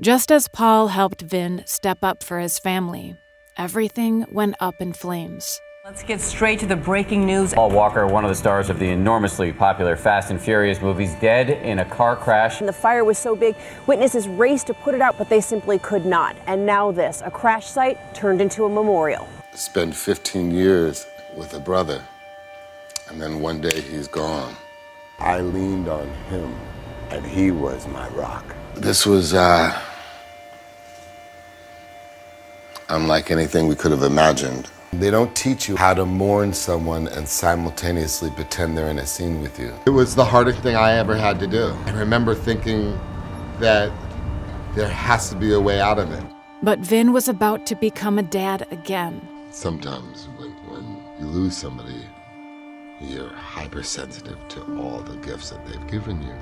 Just as Paul helped Vin step up for his family, everything went up in flames. Let's get straight to the breaking news. Paul Walker, one of the stars of the enormously popular Fast and Furious movies, dead in a car crash. And the fire was so big, witnesses raced to put it out, but they simply could not. And now this a crash site turned into a memorial. Spend 15 years with a brother, and then one day he's gone. I leaned on him, and he was my rock. This was uh, unlike anything we could have imagined. They don't teach you how to mourn someone and simultaneously pretend they're in a scene with you. It was the hardest thing I ever had to do. I remember thinking that there has to be a way out of it. But Vin was about to become a dad again. Sometimes when, when you lose somebody, you're hypersensitive to all the gifts that they've given you.